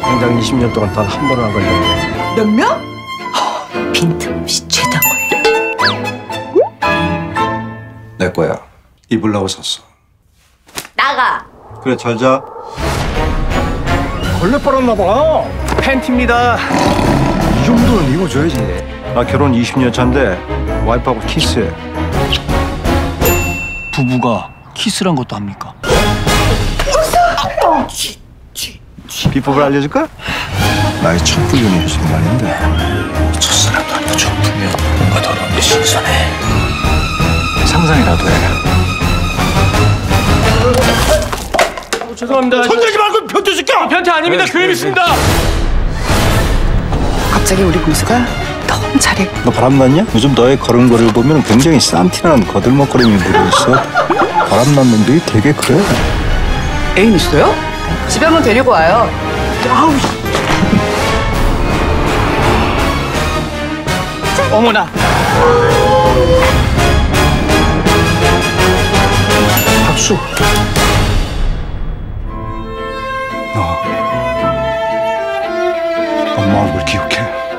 당장 20년 동안 단 한 번은 안 걸렸네. 몇 명? 빈틈없이 죄다 걸려. 내 거야. 입으려고 샀어. 나가. 그래 잘 자. 걸레 빨았나 봐. 팬티입니다. 이 정도는 입어줘야지. 나 결혼 20년 차인데 와이프하고 키스해. 부부가 키스란 것도 합니까? 비법을 알려줄까? 나의 첫 부인이 해준 말인데 첫사랑도 아니고 첫부면 뭔가 더 너무 신선해. 상상이라도 해. 죄송합니다. 손대지 말고 변태 시켜! 변태 아닙니다. 교회 있습니다. 갑자기 우리 공수가 너무 잘해. 너 바람났냐? 요즘 너의 걸음걸이를 보면 굉장히 산티난 거들먹거림이 묻어있어. 바람난 놈들이 되게 그래. 애인 있어요? 집에 한번 데리고 와요. 어머나. 박수. 너 엄마 얼굴 기억해.